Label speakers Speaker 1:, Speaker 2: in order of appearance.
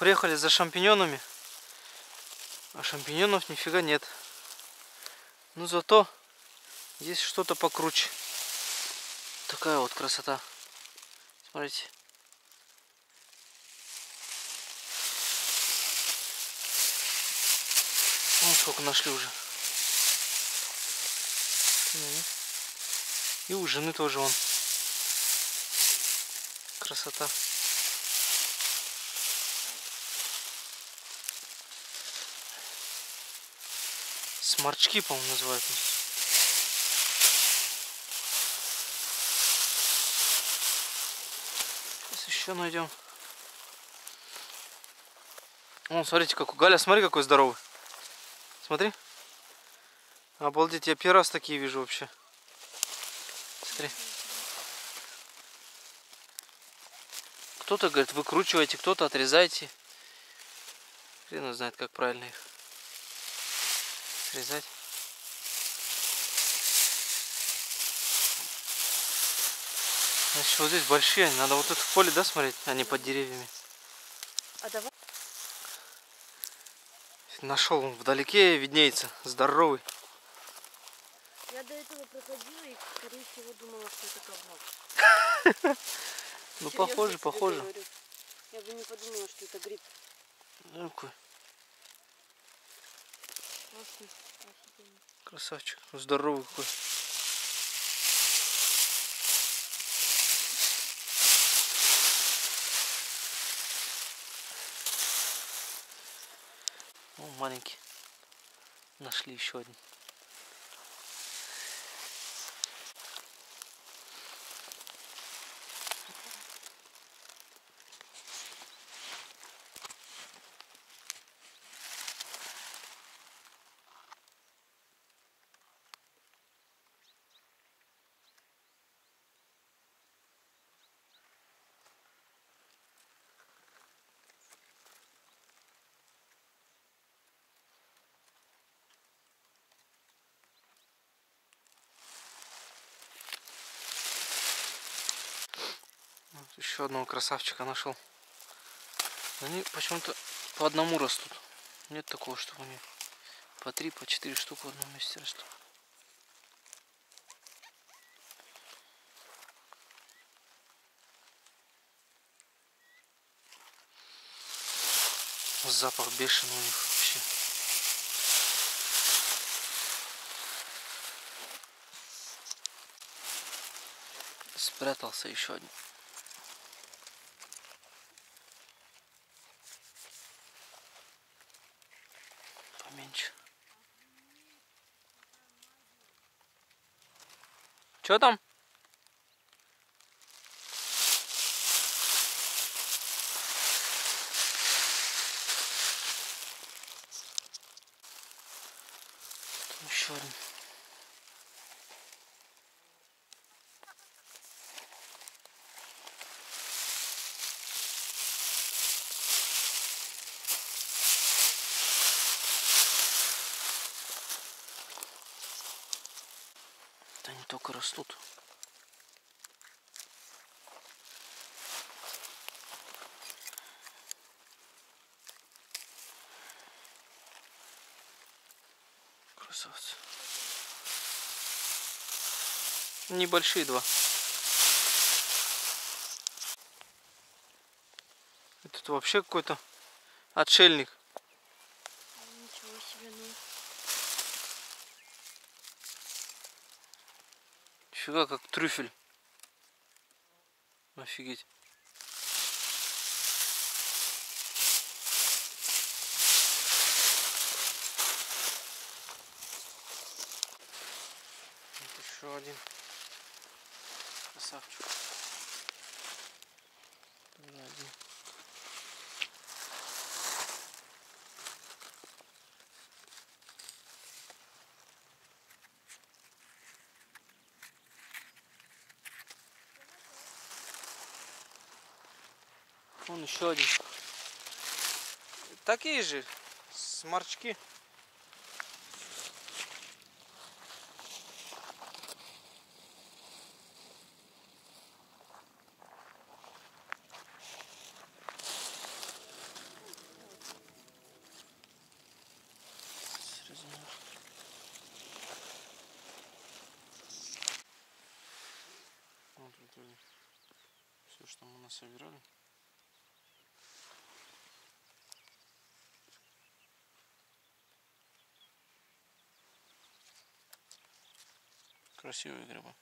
Speaker 1: Приехали за шампиньонами. А шампиньонов нифига нет. Ну зато здесь что-то покруче. Такая вот красота. Смотрите. Вон сколько нашли уже. И у жены тоже вон. Красота. Сморчки, по-моему, называют. Сейчас еще найдем. Вон, смотрите, как у Галя, смотри, какой здоровый. Смотри. Обалдеть, я первый раз такие вижу вообще. Смотри. Кто-то говорит, выкручивайте, кто-то отрезайте. Хрен знает, как правильно их срезать. Значит, вот здесь большие, надо вот это в поле, да, смотреть, а не под деревьями.
Speaker 2: А давай.
Speaker 1: Нашел, он вдалеке виднеется, здоровый.
Speaker 2: Я до этого проходила и, скорее всего, думала, что это говно.
Speaker 1: Ну, похоже, похоже.
Speaker 2: Я бы не подумала, что это гриб.
Speaker 1: Ну, какой. Красавчик. Здоровый какой. О, маленький. Нашли еще один. Еще одного красавчика нашел. Они почему-то по одному растут. Нет такого, чтобы они по три, по четыре штук в одном месте растут. Запах бешеный у них вообще. Спрятался еще один. Что там? Еще один. Они только растут. Красавцы. Небольшие два. Этот вообще какой-то отшельник. Нифига, как трюфель. Офигеть. Вот еще один красавчик. Один. Вон еще один. Такие же сморчки. Вот это все, что мы насобирали. собирали. Красивые грибы.